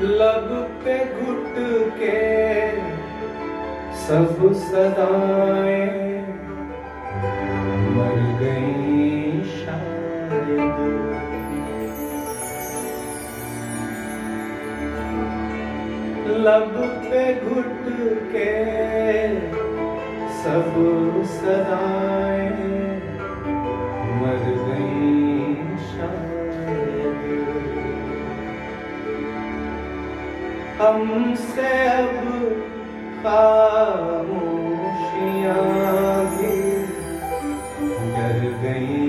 लब पे घुट के सब सदाएँ मर गई शायद। लब पे घुट के सब सदाएँ हमसे अब खामोशियाँ भी डर गई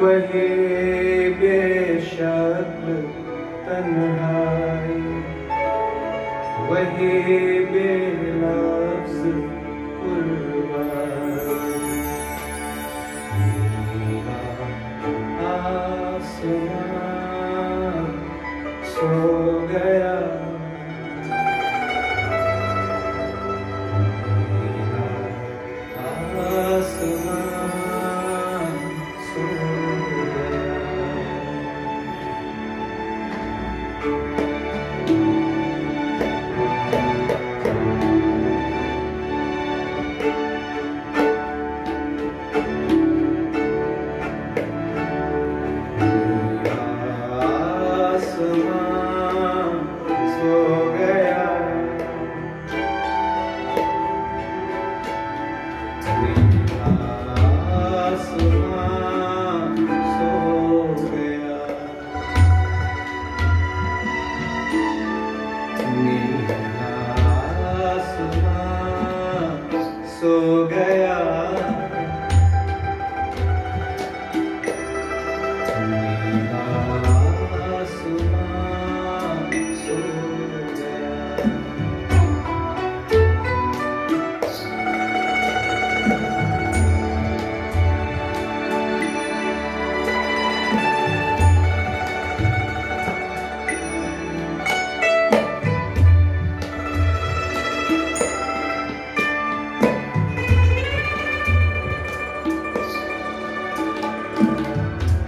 वही बेशक्ल तन्हाई वही बेलफ्ज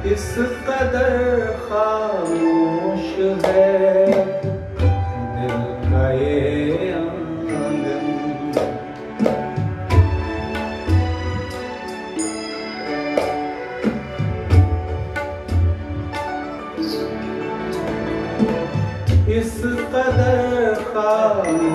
इस कदर खामोश है दिल का ये आंगन इस कदर खामोश